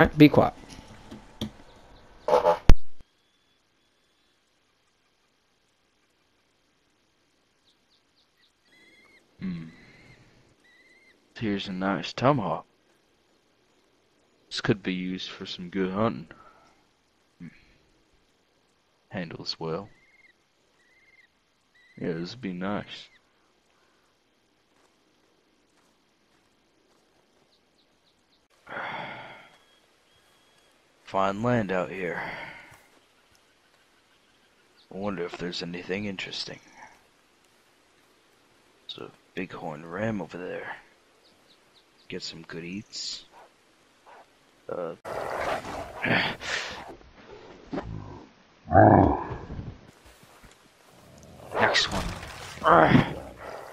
Alright, be quiet. Hmm. Here's a nice tomahawk. This could be used for some good hunting. Hmm. Handles well. Yeah, this would be nice. Fine land out here. I wonder if there's anything interesting. There's a bighorn ram over there. Get some good eats. Uh. Next one.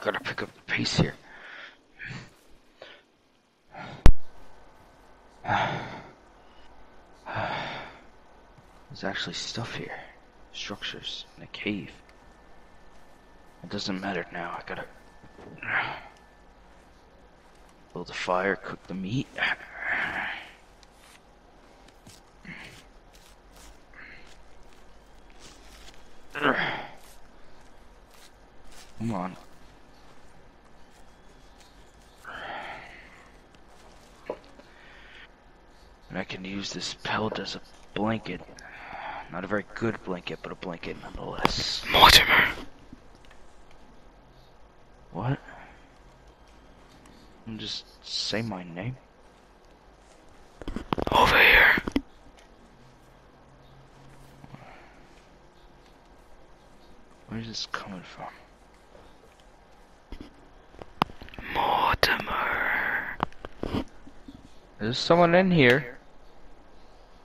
Gotta pick up the pace here. There's actually stuff here. Structures in a cave. It doesn't matter now. I gotta build a fire, cook the meat. Come on. And I can use this pelt as a blanket. Not a very good blanket, but a blanket nonetheless. Mortimer. What? Just say my name. Over here. Where's this coming from? Mortimer. There's someone in here.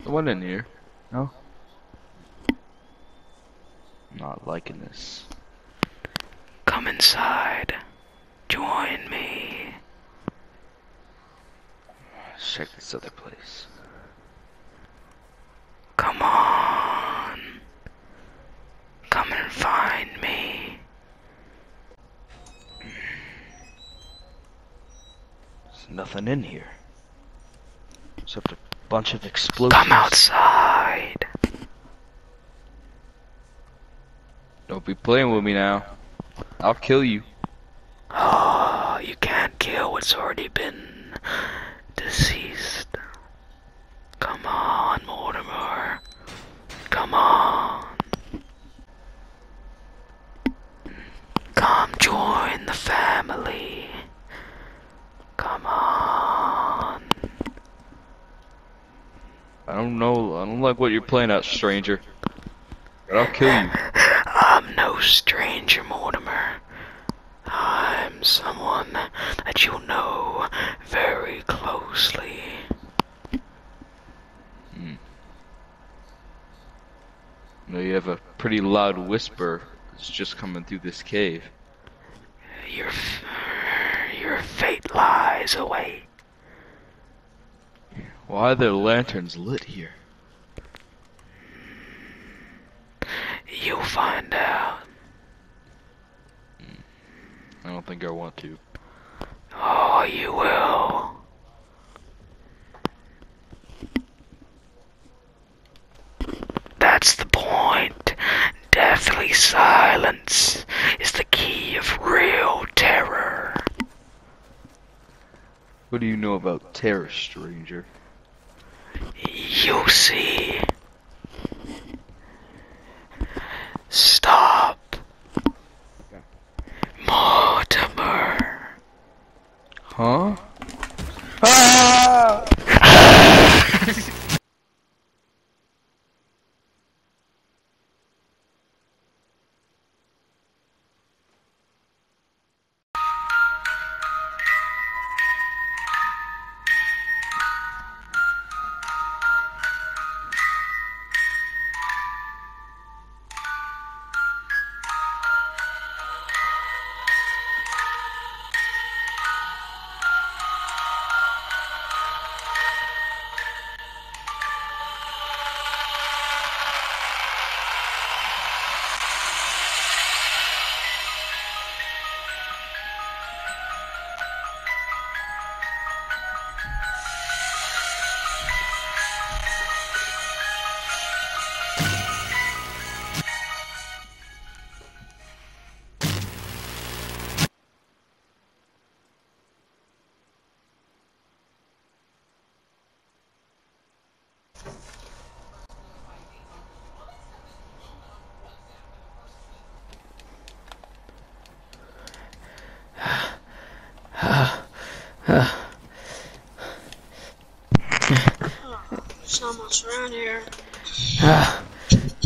Someone in here. No? I'm not liking this. Come inside. Join me. Let's check this other place. Come on. Come and find me. There's nothing in here. Except a bunch of explosives. Come outside. Don't be playing with me now. I'll kill you. Oh, you can't kill what's already been deceased. Come on, Mortimer. Come on. Come join the family. Come on. I don't know. I don't like what you're playing at, stranger. But I'll kill you. Stranger, Mortimer. I'm someone that you know very closely. Hmm. You, know, you have a pretty loud whisper that's just coming through this cave. Your, your fate lies away. Why are there lanterns lit here? You'll find out. I don't think I want to. Oh, you will. That's the point. Deathly silence is the key of real terror. What do you know about terror, stranger? You'll see.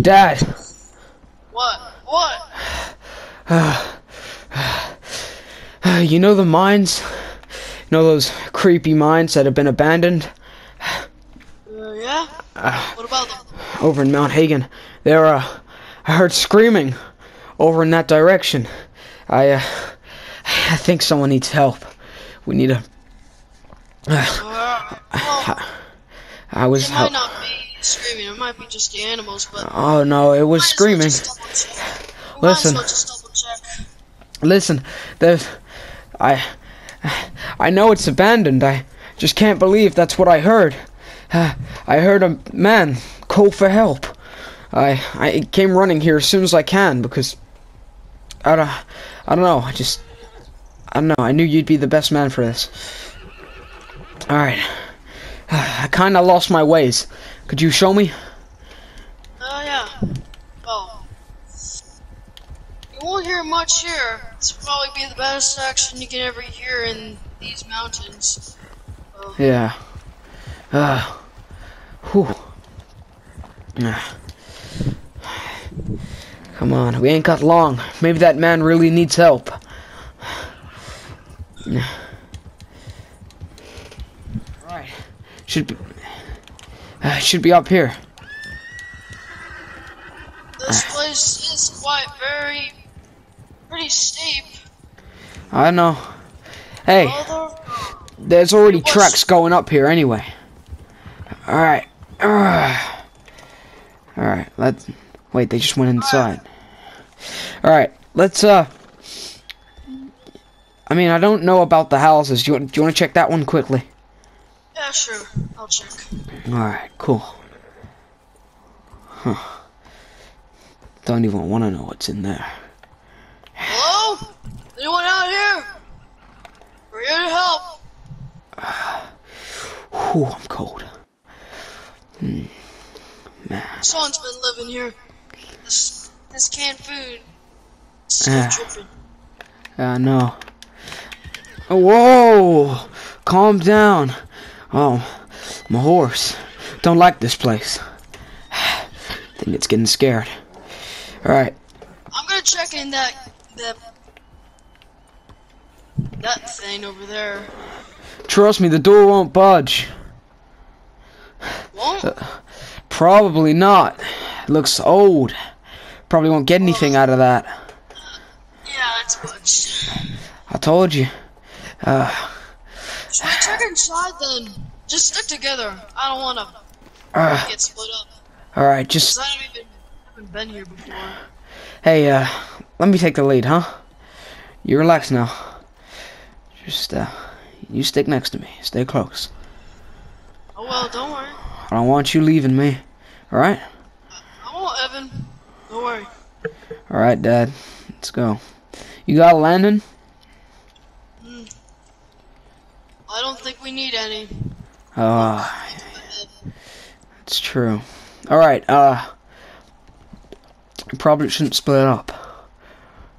Dad. What? What? Uh, uh, you know the mines? You know those creepy mines that have been abandoned Uh, yeah? Uh. what about them? over in Mount Hagen? There, uh, I heard screaming over in that direction. I, uh, I think someone needs help. We need a. Uh, well, I was it might not be screaming. It might be just the animals, but Oh no, it was well screaming. just check. We might as Listen. well just double check. Listen, there's, I, I know it's abandoned. I just can't believe that's what I heard. Uh, I heard a man call for help. I, I came running here as soon as I can because, I don't, I don't know. I just, I don't know. I knew you'd be the best man for this. All right. I kind of lost my ways. Could you show me? Oh, yeah. Well, you won't hear much here. This will probably be the best action you can ever hear in these mountains. Yeah. Uh. Whew. Ah. Come on, we ain't got long. Maybe that man really needs help. Right. Should be. Uh, should be up here. This place is quite very, pretty steep. I know. Hey, there's already tracks going up here anyway. Alright. Alright, let's. Wait, they just went inside. Alright, let's, uh. I mean, I don't know about the houses. Do you, want- do you want to check that one quickly? Yeah, sure. I'll check. Alright, cool. Huh. Don't even want to know what's in there. Hello? Anyone out here? We're here to help. Whew, I'm cold. Hmm. Man. Someone's been living here. This, this canned food. Yeah. dripping. I know. Oh, whoa! Calm down. Oh, my horse. Don't like this place. think it's getting scared. Alright. I'm gonna check in that that that thing over there. Trust me, the door won't budge. Won't? Probably not. It looks old. Probably won't get anything out of that. Yeah, it's budged. I told you. Uh, Should we check inside then? Just stick together. I don't wanna uh, get split up. alright, just. I haven't even haven't been here before. Hey, uh, let me take the lead, huh? You relax now. Just, uh, you stick next to me. Stay close. Oh well, don't worry. I don't want you leaving me. Alright? I won't, Evan. Don't worry. Alright, Dad. Let's go. You got a landing? I don't think we need any. Uh, it's true. Alright, uh, probably shouldn't split up.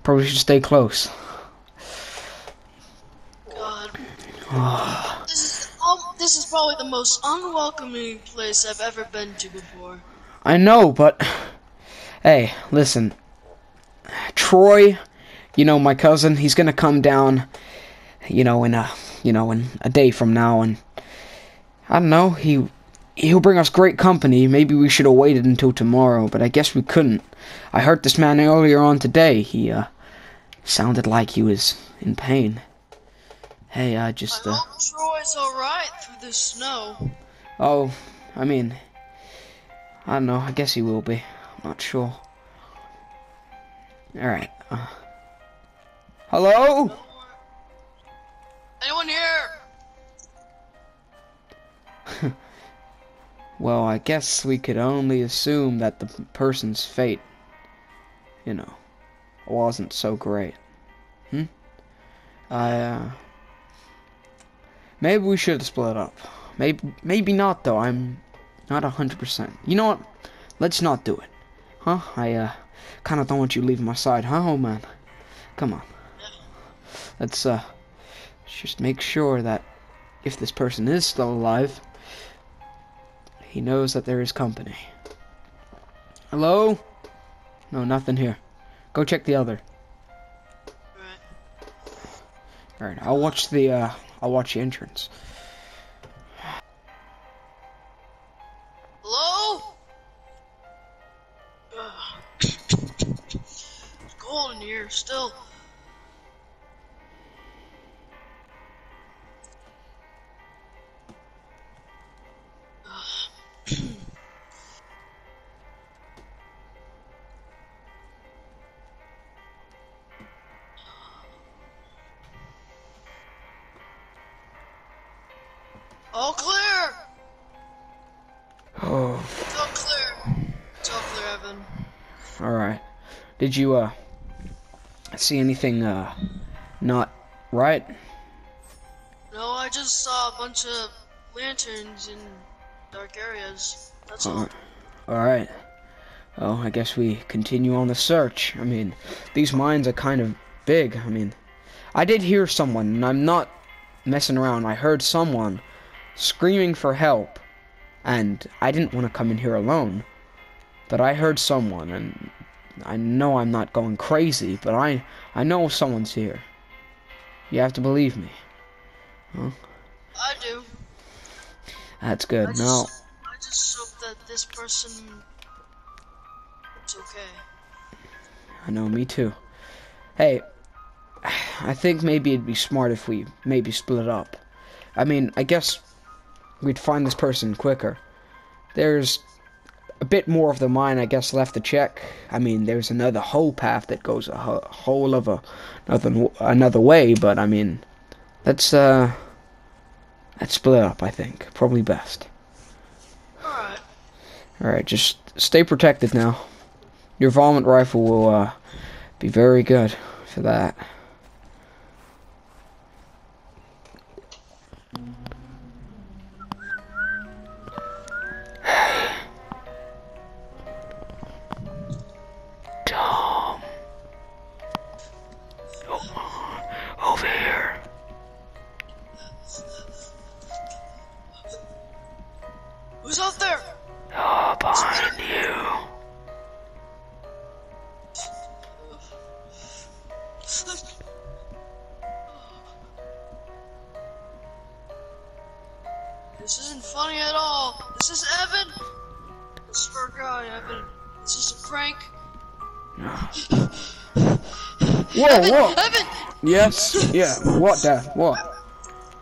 Probably should stay close. God. this is um, this is probably the most unwelcoming place I've ever been to before. I know, but hey, listen. Troy, you know my cousin, he's gonna come down, you know, in a you know, in a day from now and I don't know, he he'll bring us great company. Maybe we should have waited until tomorrow, but I guess we couldn't. I heard this man earlier on today. He uh sounded like he was in pain. Hey, I just I uh hope Troy's alright through the snow. oh, I mean I don't know, I guess he will be. I'm not sure. Alright. Uh, hello? Anyone here? Well, I guess we could only assume that the person's fate, you know, wasn't so great. Hmm? I, uh. Maybe we should have split up. Maybe, maybe not, though. I'm not a 100%. You know what? Let's not do it. Huh? I, uh, kind of don't want you leaving my side, huh, old man? Come on. Let's, uh, just make sure that if this person is still alive, He knows that there is company. Hello? No, nothing here. Go check the other. Alright. I'll watch the, uh, I'll watch the entrance. All clear! Oh, It's all clear. It's all clear, Evan. alright. Did you, uh, see anything, uh, not right? No, I just saw a bunch of lanterns in dark areas. That's all. Alright. Alright. Well, I guess we continue on the search. I mean, these mines are kind of big. I mean, I did hear someone, and I'm not messing around. I heard someone screaming for help, and I didn't want to come in here alone. But I heard someone, and I know I'm not going crazy, but I I know someone's here. You have to believe me. Huh? I do. That's I good. just, I just hope that this person is okay. I know, me too. Hey, I think maybe it'd be smart if we maybe split up. I mean, I guess we'd find this person quicker. There's a bit more of the mine, I guess, left to check. I mean, there's another whole path that goes a whole of a another another way, but I mean, let's uh, let's split up. I think probably best. Alright. All right, just stay protected now. Your varmint rifle will uh, be very good for that. Whoa, whoa. Evan! Yes, yeah. What, Dad? What?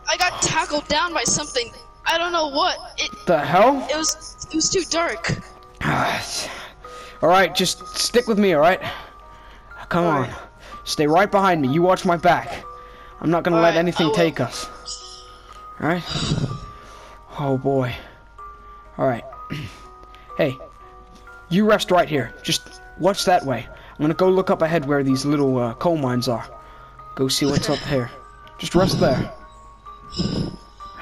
I got tackled down by something. I don't know what. It The hell? it was it was too dark. all right, just stick with me, all right? Come on. Stay right behind me. You watch my back. I'm not gonna All let right, anything take us. All right? Oh boy. All right. hey, you rest right here. Just watch that way. I'm gonna go look up ahead where these little uh, coal mines are. Go see what's up here. Just rest there.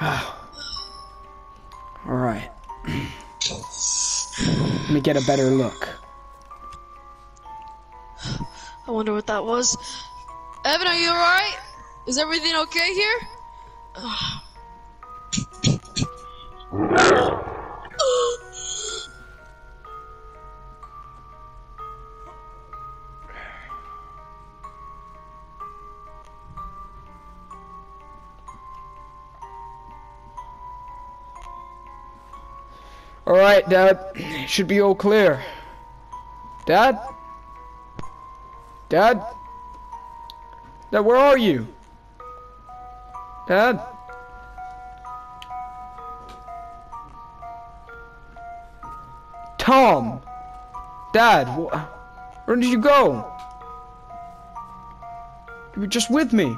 All right. Let me get a better look. I wonder what that was. Evan, are you alright? Is everything okay here? All right, Dad. Should be all clear. Dad? Dad? Dad, where are you? Dad? Tom! Dad, wh- where did you go? You were just with me.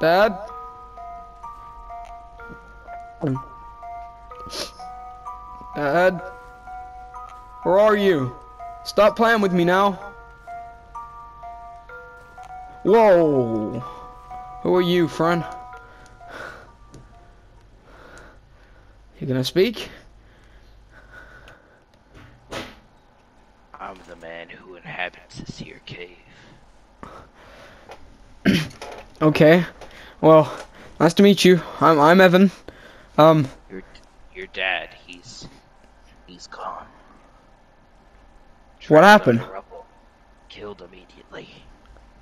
Dad? Dad? Where are you? Stop playing with me now. Whoa! Who are you, friend? You gonna speak? I'm the man who inhabits this here cave. Okay. Well, Nice to meet you. I'm I'm Evan. Um, Your your dad, he's he's gone. What happened? rubble. Killed immediately.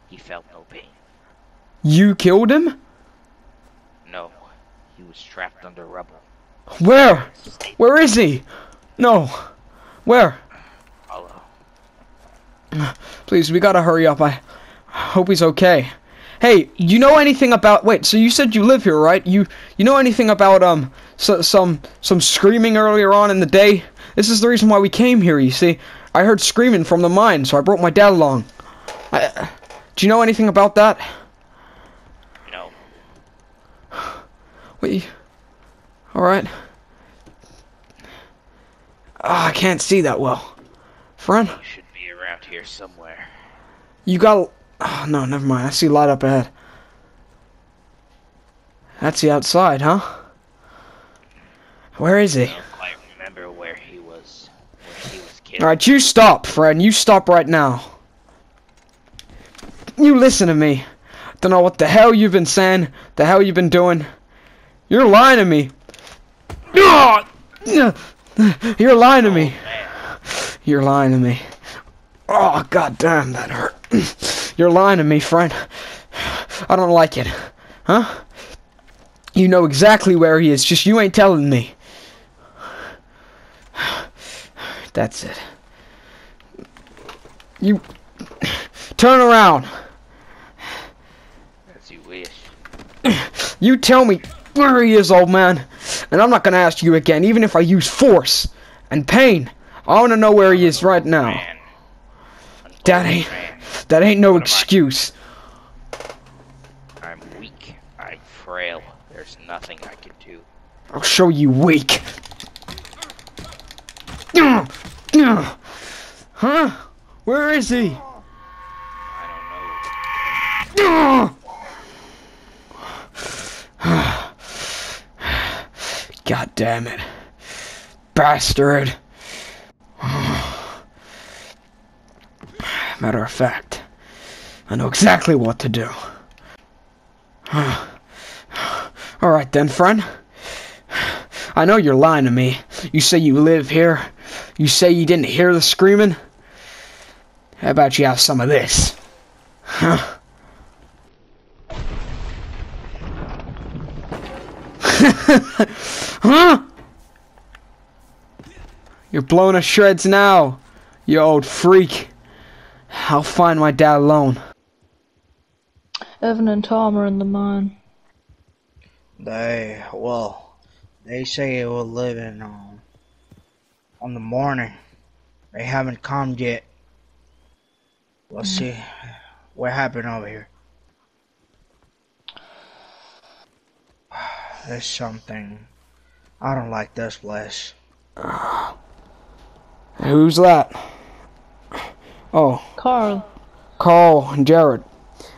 He felt no pain. you killed him? No, he was trapped under rubble. Where? Where is he? No. Where? Follow. Please, we gotta hurry up. I hope he's okay. Hey, you know anything about? Wait, so you said you live here, right? You you know anything about um so, some some screaming earlier on in the day? This is the reason why we came here. You see, I heard screaming from the mine, so I brought my dad along. I, do you know anything about that? No. Wait. All right. Ah, I can't see that well. Friend, You should be around here somewhere. you got. Oh, no, never mind. I see light up ahead. That's the outside, huh? Where is he? I don't quite remember where he was when he was killed. Alright, you stop, friend. You stop right now. You listen to me. Don't know what the hell you've been saying, the hell you've been doing. You're lying to me. You're lying to me. You're lying to me. Oh, oh god damn, that hurt. You're lying to me, friend. I don't like it. Huh? You know exactly where he is, just you ain't telling me. That's it. You. Turn around. as you wish. You tell me where he is, old man. And I'm not gonna ask you again, even if I use force and pain. I wanna know where he is right now. Man. That ain't. man. That ain't no What am I? excuse. I'm weak. I'm frail. There's nothing I can do. I'll show you weak. Huh? Where is he? I don't know. God damn it. Bastard. Matter of fact, I know exactly what to do. Alright then, friend. I know you're lying to me. You say you live here. You say you didn't hear the screaming. How about you have some of this? Huh? huh? You're blown to shreds now, you old freak. I'll find my dad alone. Evan and Tom are in the mine. They well, they say it will live in um on the morning. They haven't come yet. Let's see what happened over here. There's something. I don't like this place. Who's that? Oh, Carl, Carl and Jared.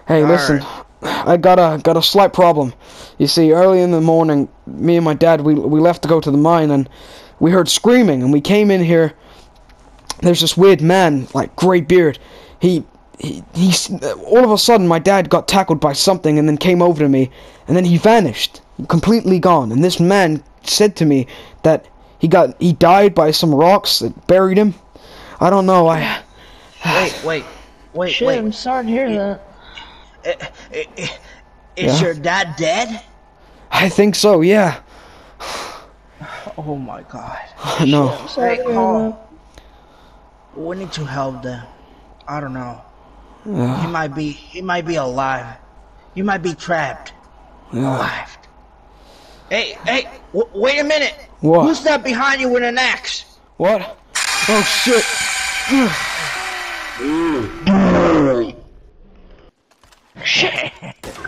Hey, listen. I got a got a slight problem. You see, early in the morning, me and my dad we we left to go to the mine and we heard screaming and we came in here. There's this weird man, like gray beard. He he he's all of a sudden my dad got tackled by something and then came over to me and then he vanished, completely gone. And this man said to me that he got he died by some rocks that buried him. I don't know. I Wait, wait, wait, shit, wait. I'm sorry to hear that. I- I- I- Is Yeah? your dad dead? I think so. Yeah. Oh my god. no. I'm sorry Hey, to Carl. We need to help them. I don't know. He might be. He might be alive. You might be trapped. Alive. Hey, hey! W- wait a minute. What? Who's that behind you with an axe? What? Oh shit. That.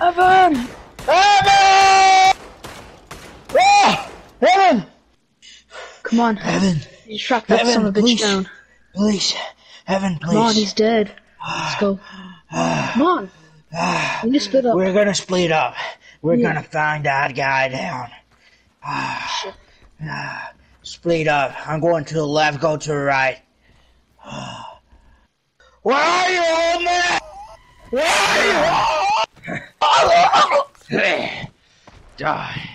Evan! Evan! Ah! Evan! Come on, Evan! you track that Evan, son of a bitch down. Please, Evan, please. Come on, he's dead. Let's go. Come on. We need to split up. We're gonna split up. We're Yeah. gonna find that guy down. Ah, ah, split up. I'm going to the left, go to the right. Where are you, old man? Where are you? Die.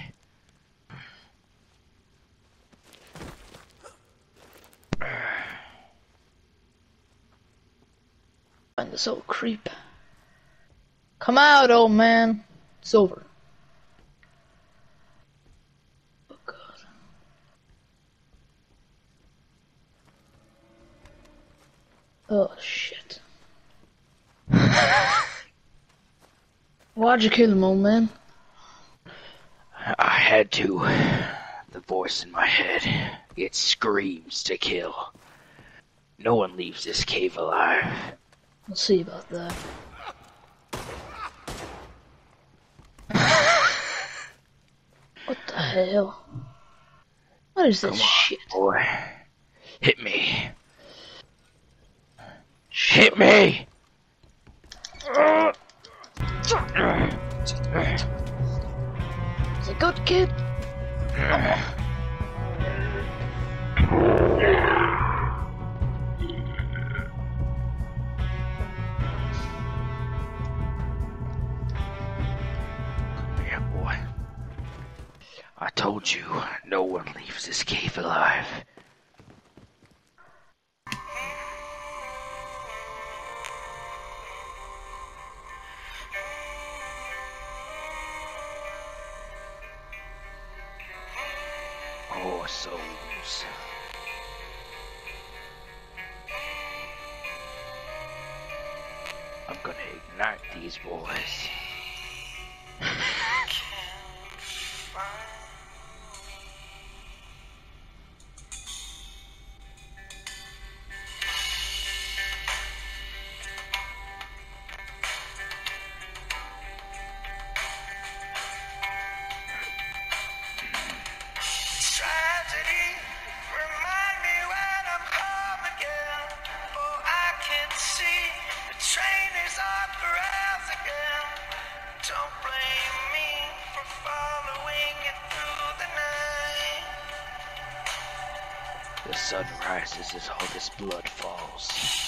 Find this old creep. Come out, old man. It's over. Oh shit. Why'd you kill him, old man? I had to. The voice in my head, it screams to kill. No one leaves this cave alive. We'll see about that. what the hell? What is this Come on, shit? boy. Hit me. Hit me! Is it good, kid? I told you, no one leaves this cave alive. Sun rises as all this blood falls.